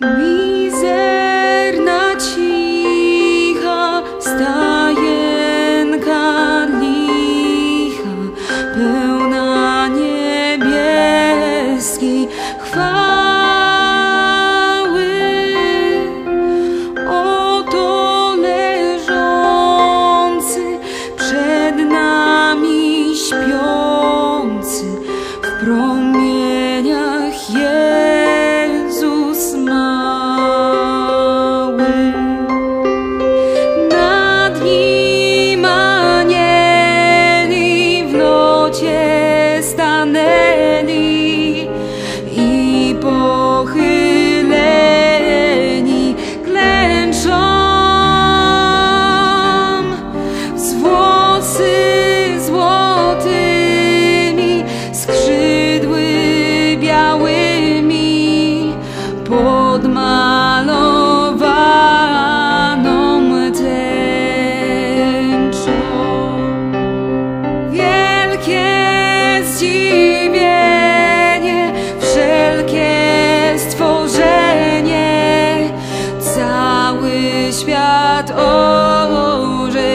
Mizerna cicha stajenka licha, malowaną tęczą. Wielkie zdziwienie, wszelkie stworzenie, cały świat orzeźwia.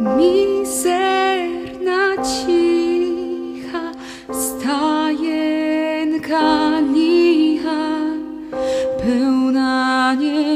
Mizerna cicha stajenka pełna nie.